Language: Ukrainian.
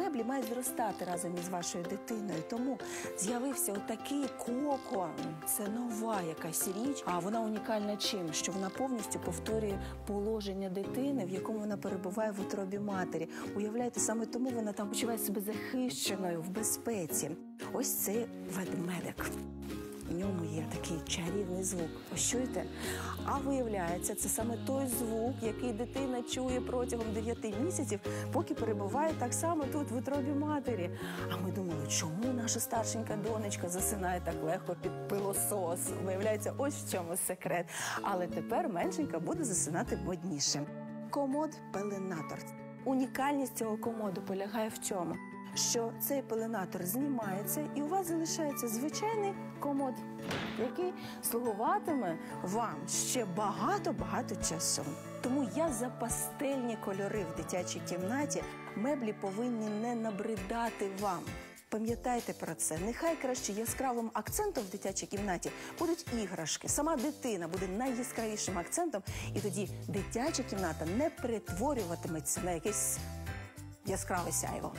меблі мають зростати разом із вашою дитиною. Тому з'явився отакий кокон. Це нова якась річ. А вона унікальна чим? Що вона повністю повторює положення дитини, в якому вона перебуває в утробі матері. Уявляєте, саме тому вона там почуває себе захищеною в безпеці. Ось це ведмедик. В ньому є такий чарівний звук. Ось чуєте? А виявляється, це саме той звук, який дитина чує протягом 9 місяців, поки перебуває так само тут в утробі матері. А ми думали, чому наша старшенька донечка засинає так легко під пилосос? Виявляється, ось в чому секрет. Але тепер меншенька буде засинати модніше. Комод пеленатор. Унікальність цього комоду полягає в чому? Що цей пеленатор знімається, і у вас залишається звичайний комод, який слугуватиме вам ще багато-багато часу. Тому я за пастельні кольори в дитячій кімнаті меблі повинні не набридати вам. Пам'ятайте про це. Нехай краще яскравим акцентом в дитячій кімнаті будуть іграшки. Сама дитина буде найяскравішим акцентом, і тоді дитяча кімната не перетворюватиметься на якесь яскраве сяйво.